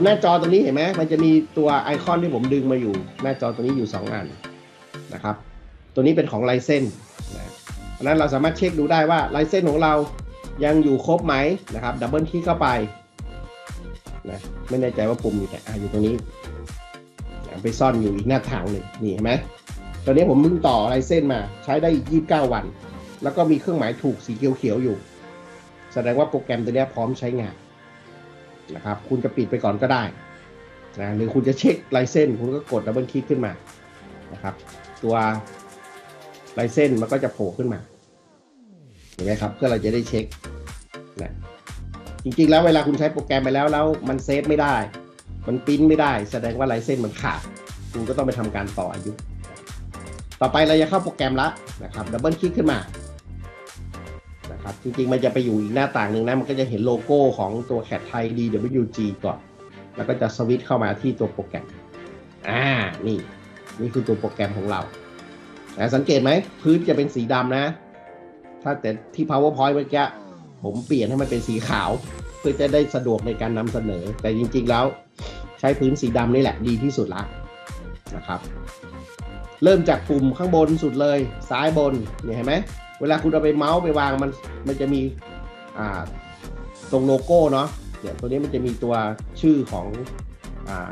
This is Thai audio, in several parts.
นหน้าจอตรงนี้เห็นไหมมันจะมีตัวไอคอนที่ผมดึงมาอยู่ หน้าจอตรงนี้อยู่ 2 อันนะครับ ตัวนี้เป็นของไลเซนนะเพราะฉะนั้นเราสามารถเช็คดูได้ว่าไลเซนของเรายังอยู่ครบไหมนะครับดับเบิลคลิกเข้าไปนะไม่แน่ใจว่าปุ่มอยู่ไหนอ่าอยู่ตรงนี้ไปซ่อนอยู่อีกหน้าทางหนึ่งนี่เห็นไหมตอนนี้ผมเพิ่งต่อไลเซนมาใช้ได้อีก29 วัน แล้วก็มีเครื่องหมายถูกสีเขียวๆอยู่ แสดงว่าโปรแกรมตัวนี้พร้อมใช้งาน นะครับ คุณจะปิดไปก่อนก็ได้นะหรือคุณจะเช็ค license คุณก็กด double click ขึ้นมานะครับ ตัว license มันก็จะโผล่ขึ้นมาเห็นไหมครับ เพื่อเราจะได้เช็คนะจริงๆแล้วเวลาคุณใช้โปรแกรมไปแล้วแล้วมัน save ไม่ได้ มันปริ้นไม่ได้ แสดงว่า license มันขาด คุณก็ต้องไปทำการต่ออายุ ต่อไปเราจะเข้าโปรแกรมละนะครับ double click ขึ้นมา นะครับ จริงๆ มันจะไปอยู่อีกหน้าต่างหนึ่งนะ มันก็จะเห็นโลโก้ของตัวแคทไทย DWG ก่อน แล้วก็จะสวิตช์เข้ามาที่ตัวโปรแกรม อ่า นี่ นี่คือตัวโปรแกรมของเราแต่สังเกตไหม พื้นจะเป็นสีดำนะ ถ้าแต่ที่ PowerPoint เมื่อกี้ผมเปลี่ยนให้มันเป็นสีขาว เพื่อจะได้สะดวกในการนำเสนอ แต่จริงๆแล้วใช้พื้นสีดำนี่แหละดีที่สุดละนะครับ เริ่มจากปุ่มข้างบนสุดเลยซ้ายบนเนี่ยเห็นไหมเวลาคุณเอาไปเมาส์ไปวางมันมันจะมีอ่าตรงโลโก้เนาะเนี่ยตัวนี้มันจะมีตัวชื่อของอ่า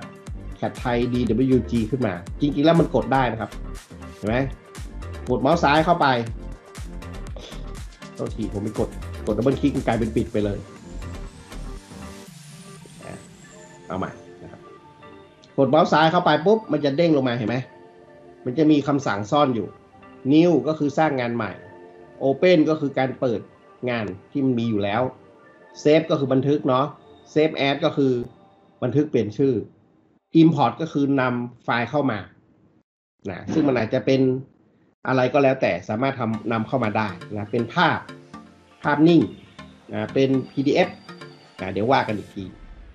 แคทไทย DWG ขึ้นมา จริงๆแล้วมันกดได้นะครับ เห็นไหมกดเมาส์ซ้ายเข้าไปตัวทีผมไปกดกด double click กลายเป็นปิดไปเลยเอาใหม่นะครับกดเมาส์ซ้ายเข้าไปปุ๊บมันจะเด้งลงมาเห็นไหม มันจะมีคำสั่งซ่อนอยู่ New ก็คือสร้างงานใหม่ Open ก็คือการเปิดงานที่มันมีอยู่แล้ว Save ก็คือบันทึกเนาะ Save As ก็คือบันทึกเปลี่ยนชื่อ Import ก็คือนำไฟล์เข้ามานะซึ่งมันอาจจะเป็นอะไรก็แล้วแต่สามารถทำนำเข้ามาได้นะเป็นภาพภาพนิ่งนะเป็น PDF นะเดี๋ยวว่ากันอีกที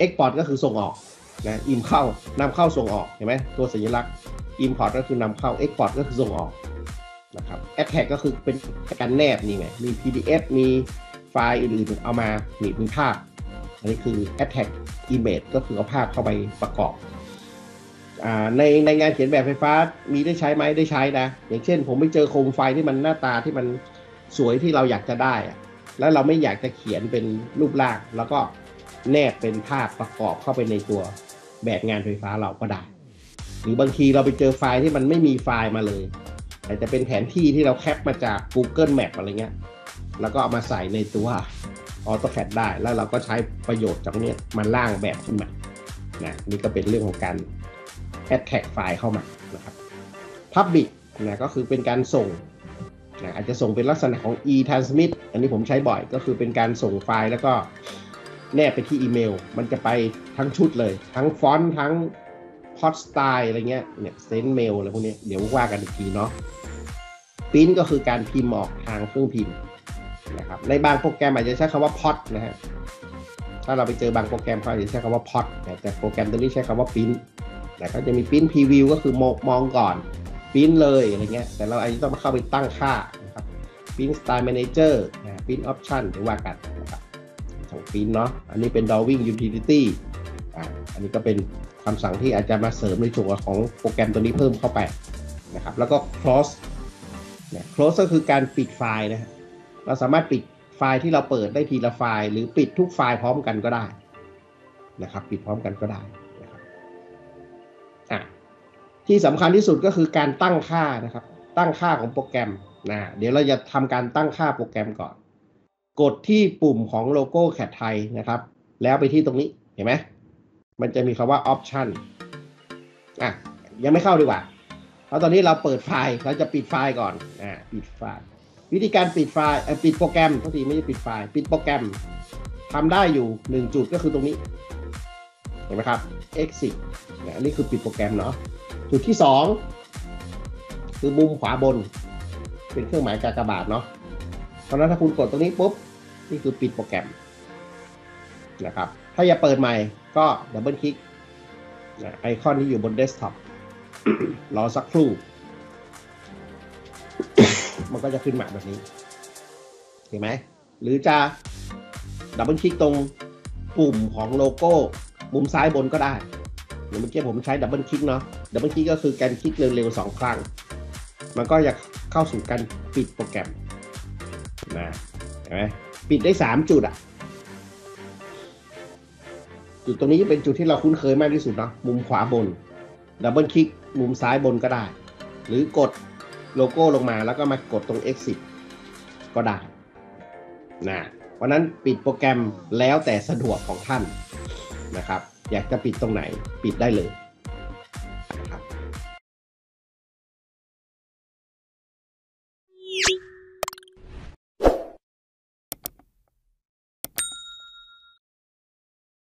Export ก็คือส่งออกนะอิมเข้านำเข้าส่งออกเห็นไหมตัวสัญลักษณ์ Import ก็คือนำเข้า Export ก็คือส่งออกนะครับ Attach ก็คือเป็นการแนบนี่ไง มี PDF มีไฟล์อื่นๆ เอามามีเป็นภาพ อันนี้คือ Attach Image ก็คือเอาภาพเข้าไปประกอบในในงานเขียนแบบไฟฟ้ามีได้ใช้ไหมได้ใช้นะ อย่างเช่น ผมไปเจอโคมไฟที่มันหน้าตาที่มันสวยที่เราอยากจะได้อะแล้วเราไม่อยากจะเขียนเป็นรูปร่าง แล้วก็แนบเป็นภาพประกอบเข้าไปในตัวแบบงานไฟฟ้าเราก็ได้ หรือบางทีเราไปเจอไฟล์ที่มันไม่มีไฟล์มาเลยอาจจะเป็นแผนที่ที่เราแคปมาจาก Google Map อะไรเงี้ย แล้วก็เอามาใส่ในตัว AutoCAD ได้ แล้วเราก็ใช้ประโยชน์จากเนี้ยมาล่างแบบขึ้นมา นะ นี่ก็เป็นเรื่องของการ add tag ไฟล์เข้ามา นะครับ Public นะ ก็คือเป็นการส่ง นะ อาจจะส่งเป็นลักษณะของ e-transmit อันนี้ผมใช้บ่อย ก็คือเป็นการส่งไฟล์แล้วก็แนบไปที่อีเมล มันจะไปทั้งชุดเลย ทั้งฟอนต์ ทั้ง พอดสไตล์อะไรเงี้ยเนี่ยเซนเมลอะไรพวกนี้เดี๋ยวว่ากันอีกทีเนาะพิมพ์ก็คือการพิมพ์ออกทางเครื่องพิมพ์นะครับในบางโปรแกรมอาจจะใช้คำว่าพอดนะฮะถ้าเราไปเจอบางโปรแกรมเขาอาจจะใช้คำว่าพอดแต่โปรแกรมตัวนี้ใช้คำว่าพิมพ์แต่เขาจะมีพิมพ์ preview ก็คือมองมองก่อนพิมพ์เลยอะไรเงี้ยแต่เราอาจจะต้องมาเข้าไปตั้งค่านะครับพิมพ์ style manager นะพิมพ์ option หรือว่ากันนะครับของพิมพ์เนาะอันนี้เป็น drawing utility อ่าอันนี้ก็เป็น คำสั่งที่อาจจะมาเสริมในส่วนของโปรแกรมตัวนี้เพิ่มเข้าไปนะครับแล้วก็ close เนี่ย close ก็คือการปิดไฟล์นะครับเราสามารถปิดไฟล์ที่เราเปิดได้ทีละไฟล์ หรือปิดทุกไฟล์พร้อมกันก็ได้นะครับปิดพร้อมกันก็ได้นะครับอะที่สำคัญที่สุดก็คือการตั้งค่านะครับตั้งค่าของโปรแกรมนะเดี๋ยวเราจะทำการตั้งค่าโปรแกรมก่อน กดที่ปุ่มของโลโก้แคทไทยนะครับ แล้วไปที่ตรงนี้เห็นไหม มันจะมีคำว่า option อะยังไม่เข้าดีกว่า เพราะตอนนี้เราเปิดไฟล์เราจะปิดไฟล์ก่อนอ่าปิดไฟล์ วิธีการปิดไฟล์ปิดโปรแกรมทุกทีไม่ใช่ปิดไฟล์ ปิดโปรแกรมทำได้อยู่หนึ่งจุดก็คือตรงนี้เห็นไหมครับ exit เนี่ยนี้คือปิดโปรแกรมเนาะจุดที่สองคือมุมขวาบน เป็นเครื่องหมายกากบาทเนาะเพราะนั้นถ้าคุณกดตรงนี้ปุ๊บ นี่คือปิดโปรแกรม นะครับ ถ้าอยากเปิดใหม่ก็ double click ไอคอนที่อยู่บนเดสก์ท็อปรอสักครู่ มันก็จะขึ้นมาแบบนี้ เห็นไหม หรือจะ double click ตรงปุ่มของโลโก้ มุมซ้ายบนก็ได้เดี๋ยวเมื่อกี้ผมใช้ double click เนาะ double click ก็คือการคลิกเร็วๆสองครั้ง มันก็จะเข้าสู่การปิดโปรแกรมนะเห็นไหมปิดได้สามจุดอะ จุดตรงนี้เป็นจุดที่เราคุ้นเคยมากที่สุดเนาะมุมขวาบนดับเบิลคลิกมุมซ้ายบนก็ได้ หรือกดโลโก้ลงมาแล้วก็มากดตรง exit ก็ได้นะเพราะนั้นปิดโปรแกรมแล้วแต่สะดวกของท่านนะครับ อยากจะปิดตรงไหนปิดได้เลย